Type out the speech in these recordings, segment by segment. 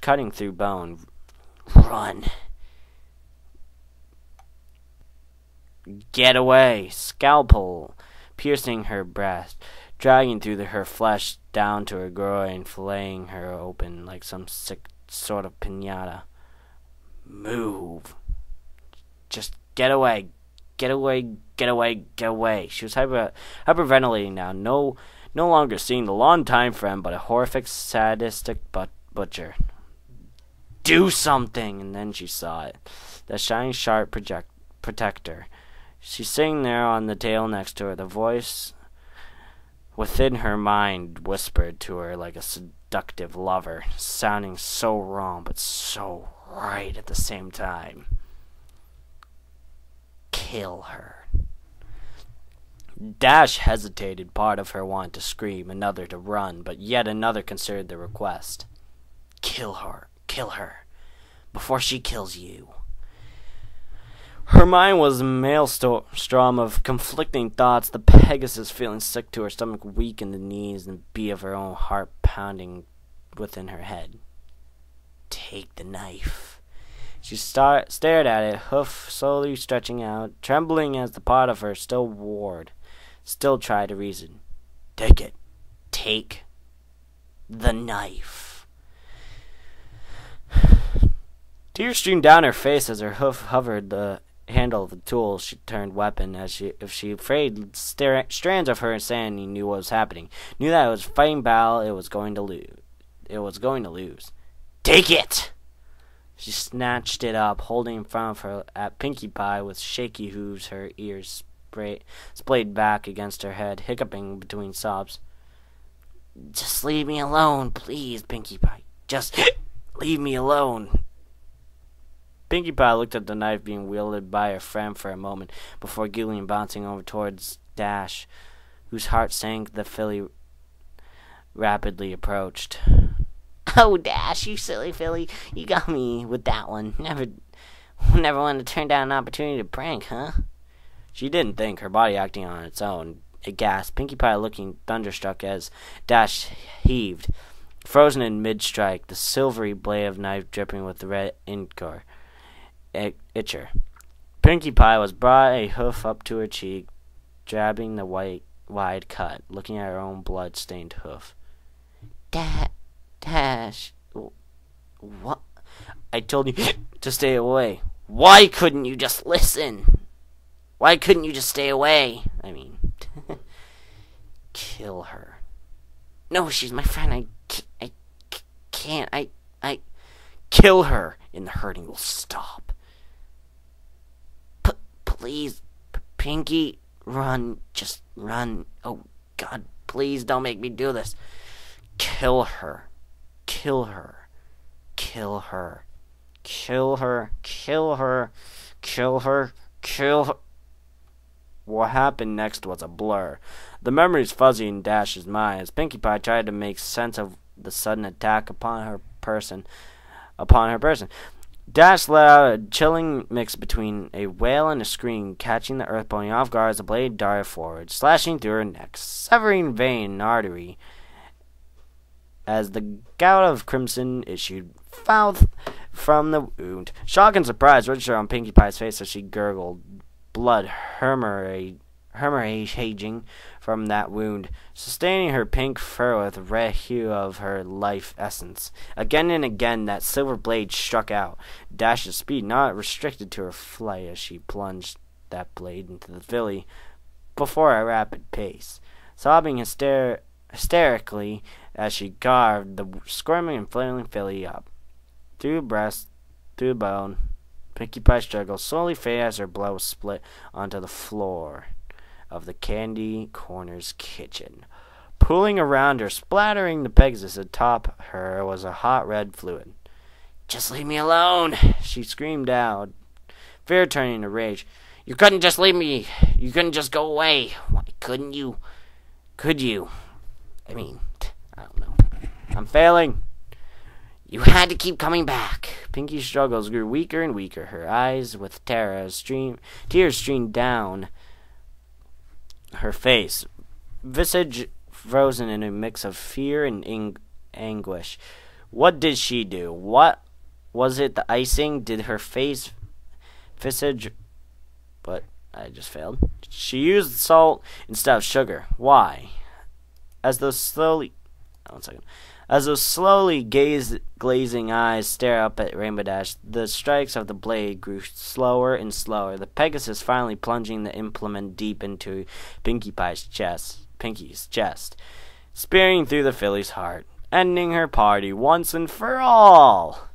cutting through bone. Run. Get away. Scalpel piercing her breast, dragging through the, her flesh down to her groin, flaying her open like some sick sort of pinata. Move. Just get away. Get away, get away, get away. She was hyper hyperventilating now, no no longer seeing the long-time friend, but a horrific, sadistic but butcher. Do something! And then she saw it. The shining sharp project protector. She's sitting there on the tail next to her. The voice within her mind whispered to her like a seductive lover, sounding so wrong but so right at the same time. Kill her. Dash hesitated, part of her wanted to scream, another to run, but yet another considered the request. Kill her, kill her, before she kills you. Her mind was a maelstrom of conflicting thoughts, the Pegasus feeling sick to her stomach, weak in the knees, and the beat of her own heart pounding within her head. Take the knife. She star- stared at it, hoof slowly stretching out, trembling as the part of her still warred still tried to reason. Take it. Take the knife. Tears streamed down her face as her hoof hovered the handle of the tool she turned weapon as she if she afraid strands of her insanity knew what was happening knew that it was fighting battle it was going to lose it was going to lose take it she snatched it up holding in front of her at pinkie pie with shaky hooves her ears spray, splayed back against her head, hiccuping between sobs. Just leave me alone, please, Pinkie Pie. Just leave me alone. Pinkie Pie looked at the knife being wielded by her friend for a moment before giggling and bouncing over towards Dash, whose heart sank the filly rapidly approached. Oh, Dash, you silly filly, you got me with that one. Never, never wanted to turn down an opportunity to prank, huh? She didn't think, her body acting on its own. It gasped, Pinkie Pie looking thunderstruck as Dash heaved, frozen in mid-strike, the silvery blade of knife dripping with red ichor. Itcher. Pinkie Pie was brought a hoof up to her cheek, jabbing the white wide cut, looking at her own blood-stained hoof. Da- Dash, what? I told you to stay away. Why couldn't you just listen? Why couldn't you just stay away? I mean, kill her. No, she's my friend. I, I can't. I, I, kill her, and the hurting will stop. Please, P- Pinkie, run. Just run. Oh, God, please don't make me do this. Kill her. Kill her. Kill her. Kill her. Kill her. Kill her. Kill her. What happened next was a blur. The memories fuzzy in Dash's mind as Pinkie Pie tried to make sense of the sudden attack upon her person. Upon her person. Dash let out a chilling mix between a wail and a scream, catching the earth pony off guard as the blade darted forward, slashing through her neck, severing vein and artery. As the gout of crimson issued forth from the wound, shock and surprise registered on Pinkie Pie's face as she gurgled, blood hemorrhaging from that wound, sustaining her pink fur with the red hue of her life essence. Again and again that silver blade struck out, Dash's speed not restricted to her flight as she plunged that blade into the filly before a rapid pace, sobbing hyster- hysterically as she carved the squirming and flailing filly up. Through breast, through bone, Pinkie Pie struggled slowly faded as her blood was split onto the floor of the Candy Corner's kitchen. Pooling around her, splattering the Pegasus atop her, was a hot red fluid. Just leave me alone! She screamed out, fear turning to rage. You couldn't just leave me. You couldn't just go away. Why couldn't you? Could you? I mean, I don't know. I'm failing. You had to keep coming back. Pinkie's struggles grew weaker and weaker. Her eyes, with terror, stream, tears streamed down her face, visage frozen in a mix of fear and ang- anguish. What did she do? What was it? The icing? Did her face visage? But I just failed. She used salt instead of sugar. Why? As though slowly, one second. As those slowly gaze, glazing eyes stare up at Rainbow Dash, the strikes of the blade grew slower and slower. The Pegasus finally plunging the implement deep into Pinkie Pie's chest, Pinkie's chest, spearing through the filly's heart, ending her party once and for all.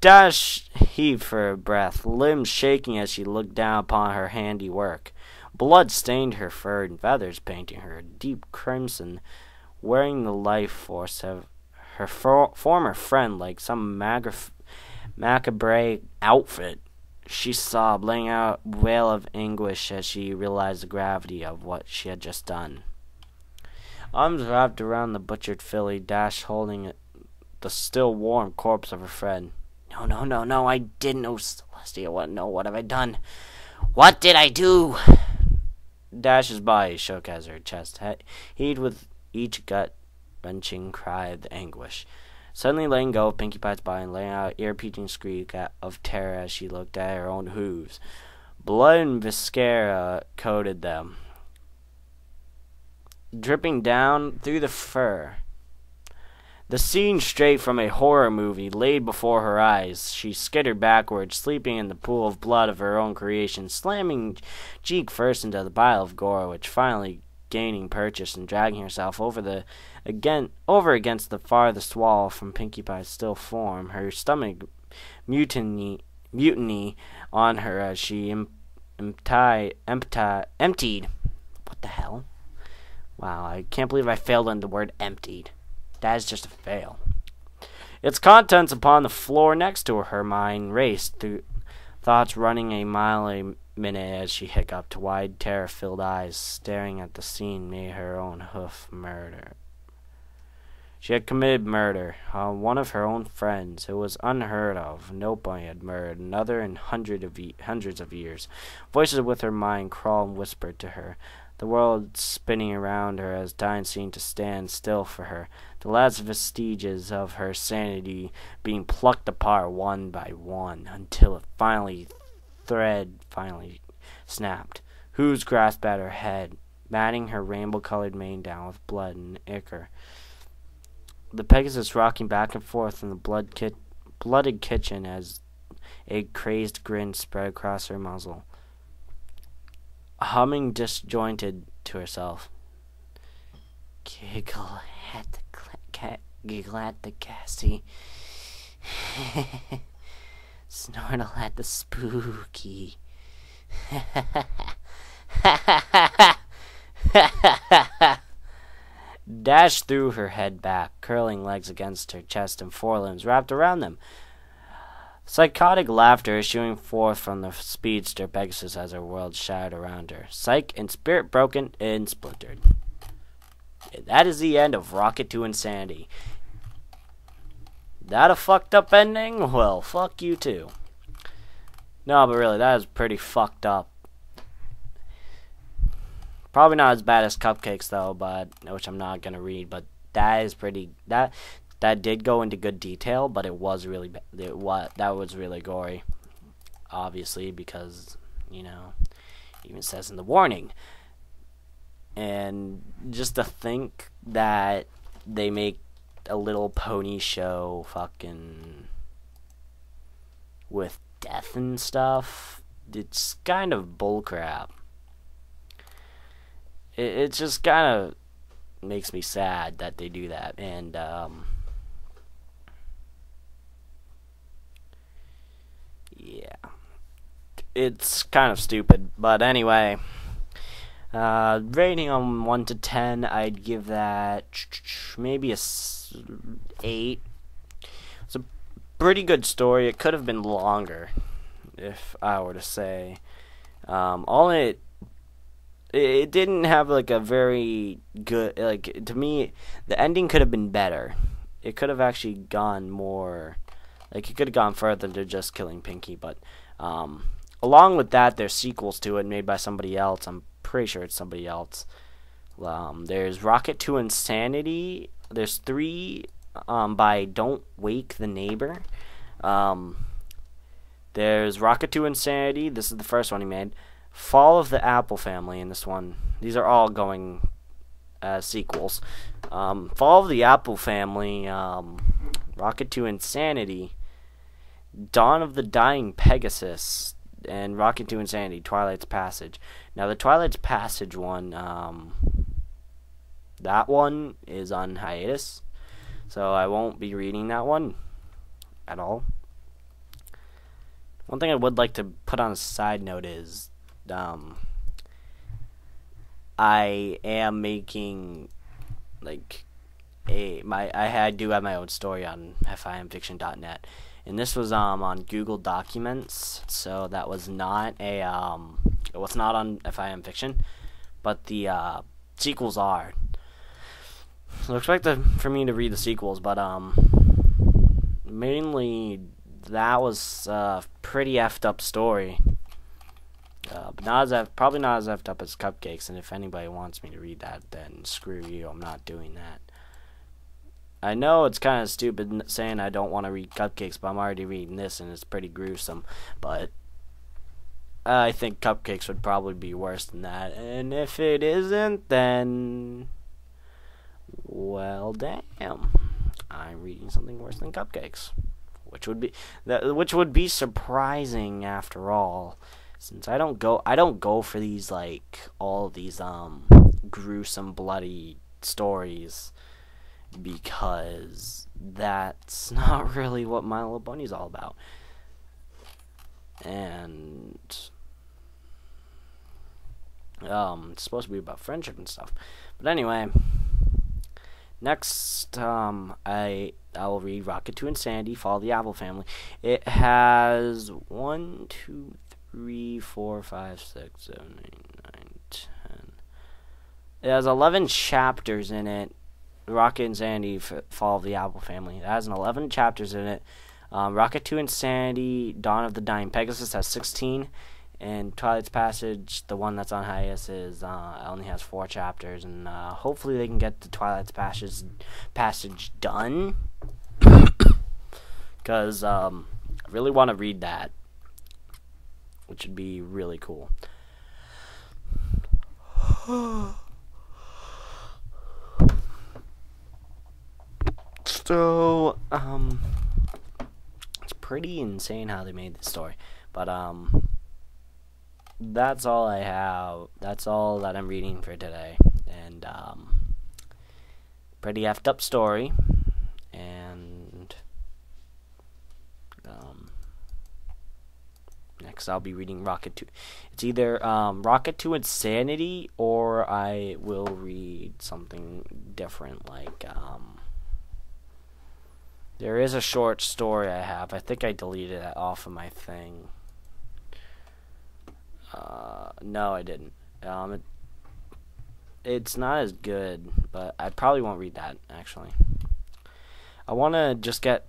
Dash heaved for a breath, limbs shaking as she looked down upon her handiwork. Blood stained her fur and feathers, painting her a deep crimson wearing the life force of her for- former friend like some macabre outfit. She sobbed, laying out a wail of anguish as she realized the gravity of what she had just done. Arms wrapped around the butchered filly, Dash holding the still warm corpse of her friend. No, no, no, no, I didn't know, Celestia. What? No, what have I done? What did I do? Dash's body shook as her chest he- heaved with each gut wrenching cry of anguish. Suddenly letting go of Pinkie Pie's body and letting out an ear-piercing shriek of terror as she looked at her own hooves. Blood and viscera coated them, dripping down through the fur. The scene straight from a horror movie laid before her eyes. She skittered backwards, sleeping in the pool of blood of her own creation, slamming cheek first into the pile of gore, which finally gaining purchase and dragging herself over the again over against the farthest wall from Pinkie Pie's still form, her stomach mutiny mutiny on her as she em, emptied. What the hell? Wow, I can't believe I failed on the word emptied. That is just a fail. Its contents upon the floor next to her, her mind raced through thoughts running a mile a minute as she hiccuped, wide terror filled eyes staring at the scene made her own hoof murder. She had committed murder on one of her own friends. It was unheard of. Nobody had murdered another in hundred of e- hundreds of years. Voices with her mind crawled and whispered to her. The world spinning around her as time seemed to stand still for her. The last vestiges of her sanity being plucked apart one by one until it finally thread finally snapped. Whose grasped at her head, matting her rainbow colored mane down with blood and ichor. The Pegasus rocking back and forth in the blood blooded kitchen as a crazed grin spread across her muzzle. Humming disjointed to herself. Giggle at the cl- cat, giggle at the Cassie. Snortle at the spooky. Dash threw her head back, curling legs against her chest and forelimbs wrapped around them. Psychotic laughter issuing forth from the speedster Pegasus as her world shattered around her. Psyche and spirit broken and splintered. And that is the end of Rocket to Insanity. That a fucked up ending? Well, fuck you too. No, but really, that is pretty fucked up. Probably not as bad as Cupcakes though, but which I'm not gonna read. But that is pretty. That that did go into good detail, but it was really it what that was really gory. Obviously, because you know, even says in the warning. And just to think that they make a little pony show fucking with death and stuff, it's kind of bullcrap. It, it just kind of makes me sad that they do that. And, um, yeah. It's kind of stupid. But anyway. Uh, rating on 1 to 10, I'd give that maybe a 8. It's a pretty good story. It could have been longer, if I were to say. Um, all it it didn't have like a very good like to me the ending could have been better it could have actually gone more like it could have gone further than just killing Pinkie, but um, along with that there's sequels to it made by somebody else i'm pretty sure it's somebody else. Um, there's Rocket to Insanity. There's three um, by Don't Wake the Neighbor. Um, there's Rocket to Insanity. This is the first one he made. Fall of the Apple Family in this one. These are all going as sequels. Um, Fall of the Apple Family, um, Rocket to Insanity, Dawn of the Dying Pegasus, and Rocket to Insanity, Twilight's Passage. Now, the Twilight's Passage one, um, that one is on hiatus, so I won't be reading that one at all. One thing I would like to put on a side note is um, I am making like a my I had do have my own story on fimfiction.net, and this was um on Google Documents, so that was not a um it was not on FIM Fiction, but the uh, sequels are. So expect the, for me to read the sequels, but um mainly that was a pretty effed up story. Uh, but not as probably not as effed up as Cupcakes. And if anybody wants me to read that, then screw you. I'm not doing that. I know it's kind of stupid saying I don't want to read Cupcakes, but I'm already reading this, and it's pretty gruesome. But I think Cupcakes would probably be worse than that. And if it isn't, then well, damn, I'm reading something worse than Cupcakes, which would be which would be surprising after all since I don't go I don't go for these like all these um gruesome bloody stories because that's not really what My Little Pony's all about. And um it's supposed to be about friendship and stuff. But anyway, next um I I will read Rocket to Insanity, Fall of the Apple Family. It has one, two, three, four, five, six, seven, eight, nine, ten. It has eleven chapters in it. Rocket Insanity, Fall of the Apple Family. It has an eleven chapters in it. Um, Rocket to Insanity, Dawn of the Dying Pegasus has sixteen, and Twilight's Passage, the one that's on hiatus, is uh, only has four chapters, and uh, hopefully they can get the Twilight's Passage passage done. Because um, I really want to read that which would be really cool. so, um, it's pretty insane how they made this story, but um, that's all I have. That's all that I'm reading for today, and um, pretty effed up story, and um next I'll be reading Rocket 2. It's either um, Rocket 2 Insanity or I will read something different like um, there is a short story I have. I think I deleted it off of my thing. Uh, no, I didn't. Um, it, it's not as good, but I probably won't read that actually. I want to just get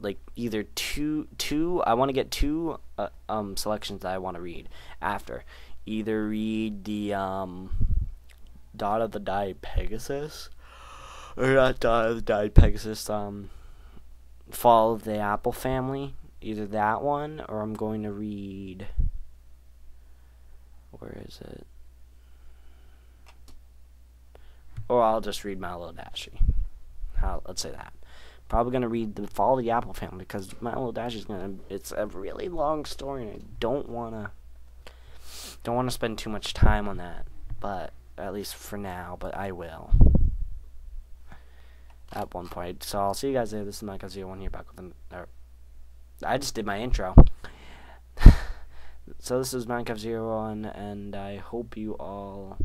like either two two I want to get two uh, um selections that I want to read after either read the um Dot of the Died Pegasus or not Dot of the Died Pegasus um Fall of the Apple Family either that one or I'm going to read where is it or I'll just read My Little Dashie how let's say that Probably gonna read the Fall of the Apple Family because My Little Dash is gonna. It's a really long story, and I don't wanna. Don't wanna spend too much time on that, but at least for now. But I will. At one point, so I'll see you guys there. This is Mike Zero One here back with them. I just did my intro. so this is Minecraft Zero One, and I hope you all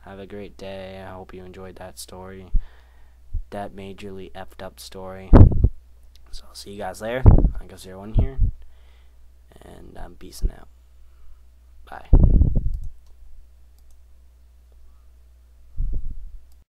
have a great day. I hope you enjoyed that story that majorly effed up story. So I'll see you guys there. I guess everyone here. And um, I'm peacing out. Bye.